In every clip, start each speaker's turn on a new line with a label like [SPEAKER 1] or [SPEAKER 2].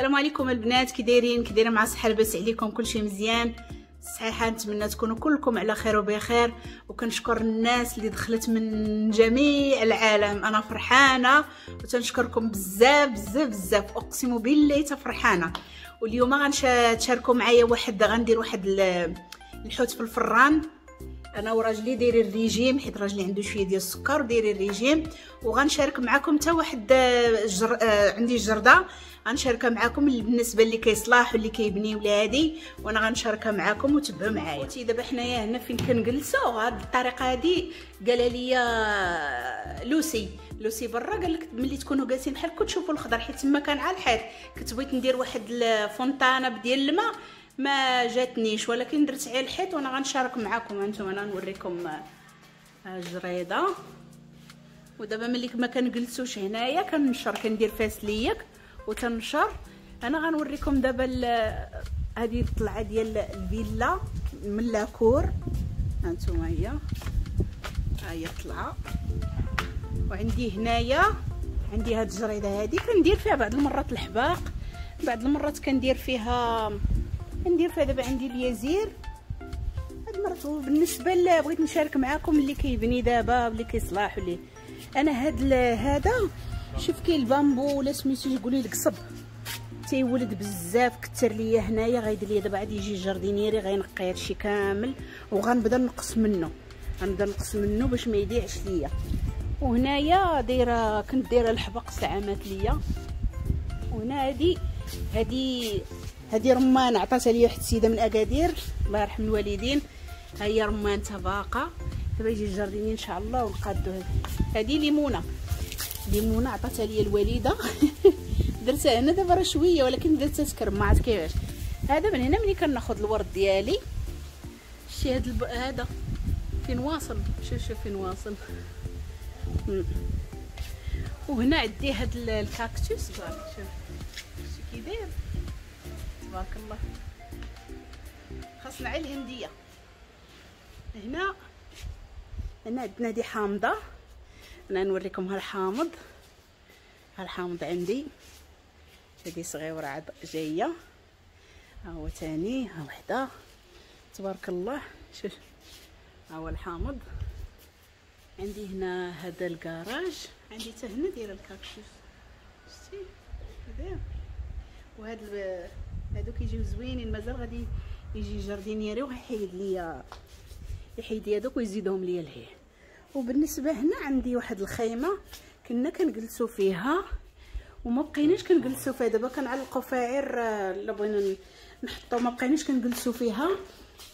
[SPEAKER 1] السلام عليكم البنات كي دايرين كي مع الصحة لاباس عليكم كلشي مزيان. صحيحة نتمنى تكونوا كلكم على خير وبخير. وكنشكر الناس اللي دخلت من جميع العالم. أنا فرحانة وتنشكركم بزاف بزاف بزاف. أقسم بالله تفرحانه واليوم غنشاركوا معايا واحد غندير واحد الحوت في الفران. أنا وراجلي دايرين الريجيم حيت راجلي عنده شوية ديال السكر ودايرين الريجيم. وغنشارك معكم حتى واحد جر... آه، عندي جردة. غنشاركها معكم بالنسبة اللي كيصلاح واللي كيبني ولا هادي وأنا غنشاركها معكم وتبعوا معايا. تي دابا حنايا هنا فين كنجلسوا هاد الطريقة هادي قال لي لوسي. لوسي برا قال لك ملي تكونوا جالسين بحال كتشوفوا الخضر حيت تما كان على الحيط كنت بغيت ندير واحد الفونطانه ديال الماء. ما جاتنيش ولكن درت على الحيط وأنا غنشارك معكم أنتم. أنا نوريكم الجريدة. ودابا ملي ما كنجلسوش هنايا كنشر كندير فاسليك وتنشر. أنا غنوريكم دابا هذه الطلعة ديال الفيلا من لاكور. هانتوما هي ها هي الطلعة. وعندي هنايا عندي هاد الجريدة هذه كندير فيها بعض المرات الحباق بعض المرات كندير فيها كندير فيها دابا عندي اليزير. هاد المرات بالنسبة بغيت نشارك معكم اللي كيبني دابا واللي كيصلاح واللي أنا هاد هذا شوف كاين ال bambou ولا سميتو يقولوا لك صب تيولد بزاف كثر ليا هنايا غيدير ليا دابا عاد يجي ال jardinier غينقي هادشي كامل وغنبدا نقص منه. غنبدا نقص منه باش ما يضيعش ليا. وهنايا دايرة كنت دايرة الحبق ساعات ليا. وهنا هادي هادي هادي رمان عطاتها ليا واحد السيده من أكادير الله يرحم الوالدين. ها هي رمان تباقه دابا يجي الجارديني إن شاء الله ونقادو هادي ليمونة. ليمونة عطاتها ليا الوالدة. درتها هنا دابا راه شوية ولكن درتها تكرم ما عرفت كيفاش. هذا من هنا ملي كناخذ الورد ديالي. شتي هذا الب... هذا. فين واصل؟ شوف شوف فين واصل. وهنا عندي هاد الكاكتوس. شوف. شتي كي داير تبارك الله. خاصنا على الهندية. هنا هنا عندنا دي حامضة. أنا نوريكم هالحامض. هالحامض عندي. هذه صغيرة عاد جاية. ها هو تاني ها وحدة. تبارك الله. شوف. ها هو الحامض. عندي هنا هذا الكراج. عندي حتى هنا دايره الكاكشوس. شتي؟ وهاد هادو كيجيو زوينين مازال غادي يجي jardinier وغيحيد ليا يحيد لي هذوك ويزيدهم ليا لهيه وبالنسبة هنا عندي واحد الخيمة كنا كنجلسوا فيها وما بقيناش كنجلسوا فيها. دابا كنعلقوا فاعر الا بغينا نحطوا ما بقيناش كنجلسوا فيها.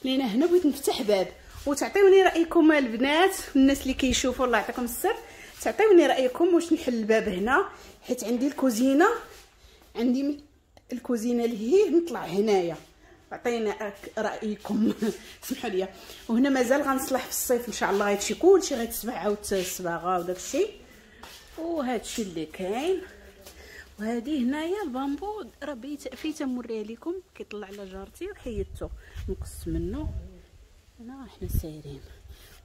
[SPEAKER 1] لأن هنا بغيت نفتح باب. وتعطيوني رأيكم البنات الناس اللي كيشوفوا الله يعطيكم السر. تعطيوني رأيكم واش نحل الباب هنا حيت عندي الكوزينة. عندي الكوزينة اللي هي نطلع هنايا. عطينا رأيكم. سمحوا لي. وهنا مازال غنصلح في الصيف إن شاء الله. هادشي كلشي غيتسبع عاود الصباغه وداكشي وهادشي اللي كاين. وهذه هنايا ال bambou. راه بيت فيت موريها لكم كيطلع على جارتي. وحيدته نقص منه هنا حنا سايرين.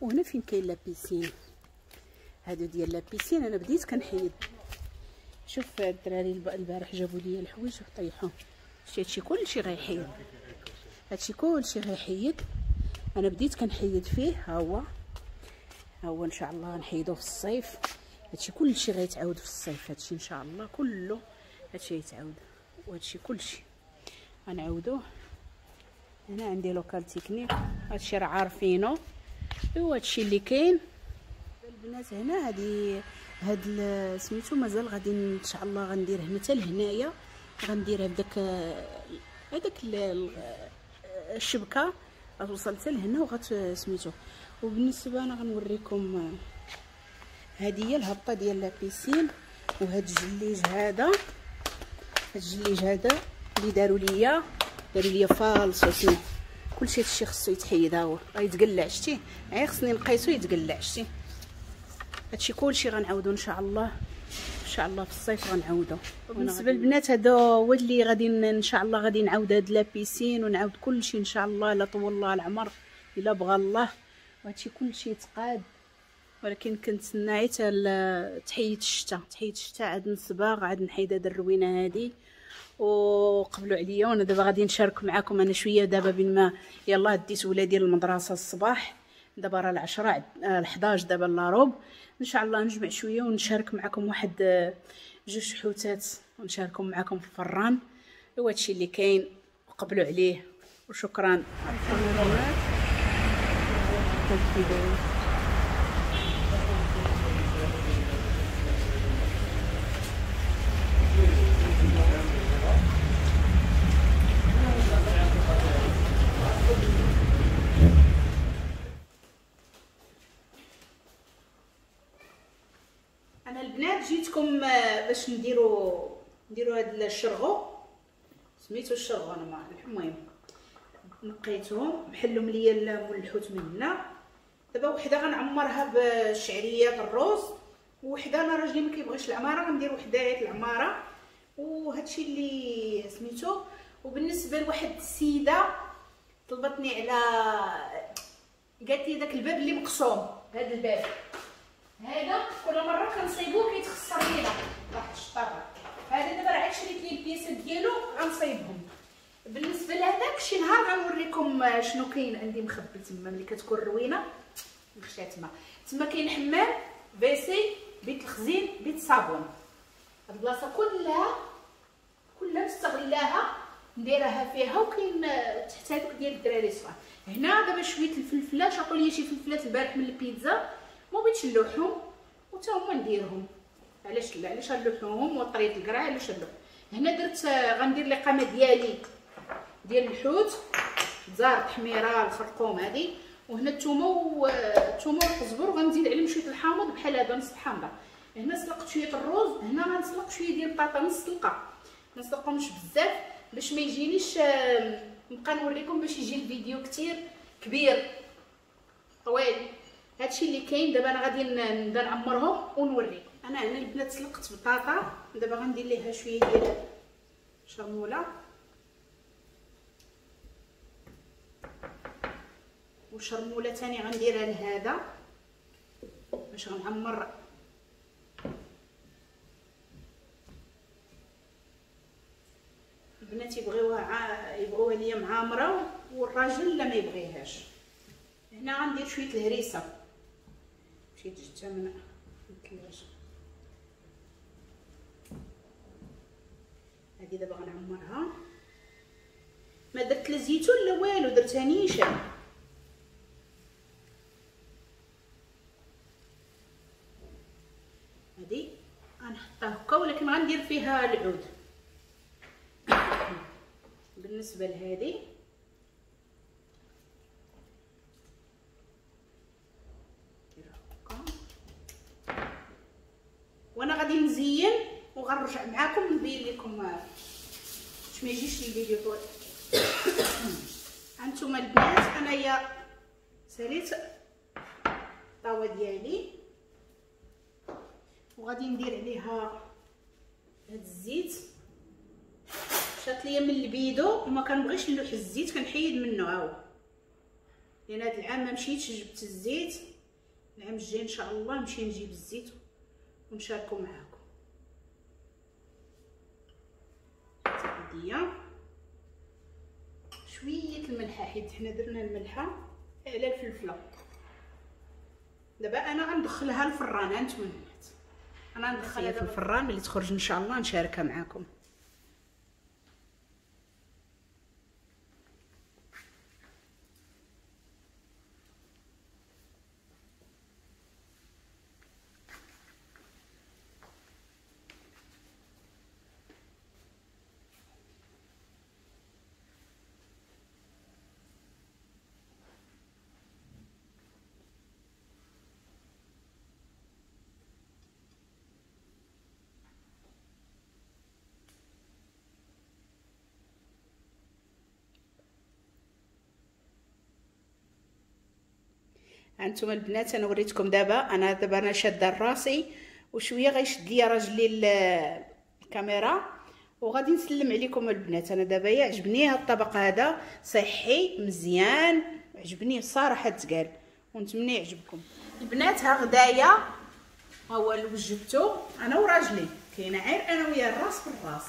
[SPEAKER 1] وهنا فين كاين la piscine هادو ديال la piscine أنا بديت كنحيد. شوف الدراري البارح جابوا لي الحوايج وطيحوا هادشي كلشي غيحيد هادشي كلشي غيحيد أنا بديت كنحيد فيه ها هو. ها هو إن شاء الله نحيدوه في الصيف. هادشي كلشي غيتعاود في الصيف هادشي إن شاء الله كله هادشي يتعاود. وهادشي كلشي غنعاودوه. هنا عندي local technique هادشي راه عارفينو. أيوا هادشي اللي كاين. البنات هنا هادي هاد سميتو مازال غادي إن شاء الله غندير هنا حتى لهنايا غندير هداك هذاك الشبكة. غتوصل حتى لهنا وغت سميتو. وبالنسبة أنا غنوريكم هذه هي الهبطة ديال la piscine وهاد الجليج هذا. هاد الجليج هذا اللي داروا ليا. داروا ليا فالصوصي كلشي هادشي خصو يتحيد ها هو غيتقلع شتي؟ غير خصني نقيسو يتقلع شتي؟ هادشي كلشي غنعاودو إن شاء الله. إن شاء الله في الصيف غنعاودو. بالنسبة للبنات هذا هو اللي غادي إن شاء الله غادي نعاود هاد la piscine ونعاود كلشي إن شاء الله لا طول الله العمر إلا بغى الله. وهادشي كلشي يتقاد. ولكن كنتسنى حتى تحيد الشتا. تحيد الشتا عاد نصباغ عاد نحيد هاد الروينة هادي. وقبلوا عليا وأنا دابا غادي نشارك معكم أنا شوية دابا بين ما يلا ديت ولادي للمدرسه الصباح. دابا راه العشرة ل 11 دابا لا روب. إن شاء الله نجمع شوية ونشارك معكم واحد جوج حوتات ونشاركهم معكم في الفران. هو هادشي اللي كاين وقبلوا عليه. وشكرا. البنات جيتكم باش نديرو نديرو هاد الشرغو. سميتو الشرغو أنا ما المهم نقيتهم محلهم ليا الحوت من هنا. دابا وحده غنعمرها بالشعريه الروز وحده أنا راجلي ما كيبغيش العمارة غندير وحده العمارة. وهادشي اللي سميتو. وبالنسبة لواحد السيدة طلبتني على قالت لي داك الباب اللي مقسوم. هذا الباب. هذا كل مرة كنصيبوه كيتخسر لينا. واحد الشطارة. هذا دابا راه شريت لي البياسات ديالو غنصايبهم. بالنسبة لهذاك شي نهار غنوريكم شنو كاين عندي مخبي تما ملي كتكون روينة. نخشى تما. تما كاين حمام فيسي بيت الخزين بيت الصابون هاد البلاصة كلها كلها مستغلاها نديرها فيها وكاين تحت هذوك ديال الدراري الصغار. هنا دابا شوية الفلفلة شاطوا لي شي فلفلات البارح من البيتزا. ما بغيتش نلوحهم وتا هما نديرهم. علاش لا؟ علاش نلوحوهم وطريت القرع علاش نلوح؟ هنا درت غندير الاقامه ديالي ديال الحوت زار تحميره الخرقوم هذه وهنا الثومه والثومه والقزبر وغنزيد عليهم شوية الحامض بحال هذا نص حامضه هنا سلقت شوية الروز هنا غنسلق شوية ديال البطاطا نص سلقه ما نسلقهمش بزاف باش ما يجينيش نبقى نوريكم باش يجي الفيديو كتير كبير. طويل. هادشي اللي كاين دابا أنا غادي نبدا نعمرهم ونوريكم أنا هنا البنات سلقت بطاطا. دابا غندير ليها شوية ديال شرموله وشرمولة ثاني غنديرها لهذا باش غنعمر. البنات يبغيوها يبغوها ليا معامرة والراجل لا ما يبغيهاش. هنا غندير شوية الهريسة. من الثلاجه هذه دابا غنعمرها. ما درت لا زيتون لا والو درتها نيشان. هذه غنحطها هكا ولكن غندير فيها العود. بالنسبة لهذه وأنا غادي نزين وغنرجع معاكم نبين لكم باش ما يجيش الفيديو طويل. هانتوما البنات أنايا ساليت الطاوه ديالي. وغادي ندير عليها هاد الزيت. شات ليا من البيدو وما كنبغيش نلوح الزيت كنحيد منه هاهو لأن هاد العام ما مشيتش جبت الزيت. العام الجاي إن شاء الله نمشي نجيب الزيت ونشاركو معاكم. هادية شوية الملحة حيت حنا درنا الملحة على الفلفلة. دابا أنا غندخلها الفران هانتوما البنات أنا ندخلها في الفران ملي تخرج إن شاء الله نشاركها معاكم. هانتوما البنات أنا وريتكم دابا. أنا دابا أنا شادة راسي وشوية غيشد ليا راجلي الكاميرا. وغادي نسلم عليكم البنات. أنا دابا يعجبني هاد الطبق هذا صحي مزيان عجبني الصراحه تقال. ونتمنى يعجبكم. البنات ها غدايا ها هو اللي وجبته. أنا وراجلي. كاينة غير أنا ويا الراس بالراس.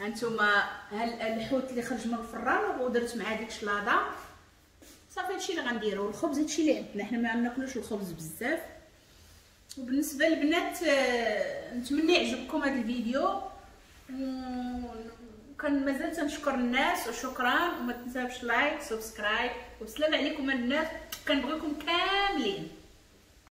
[SPEAKER 1] هانتوما ها الحوت اللي خرج من الفران ودرت معاه ديك الشلاضه صافي هادشي اللي غنديرو. الخبز هادشي اللي عندنا. حنا ما ناكلوش الخبز بزاف. وبالنسبة للبنات آه، نتمنى يعجبكم هذا الفيديو. وكان مازال تنشكر الناس وشكرا. وما تنساوش like subscribe والسلام عليكم الناس. كنبغيكم كاملين.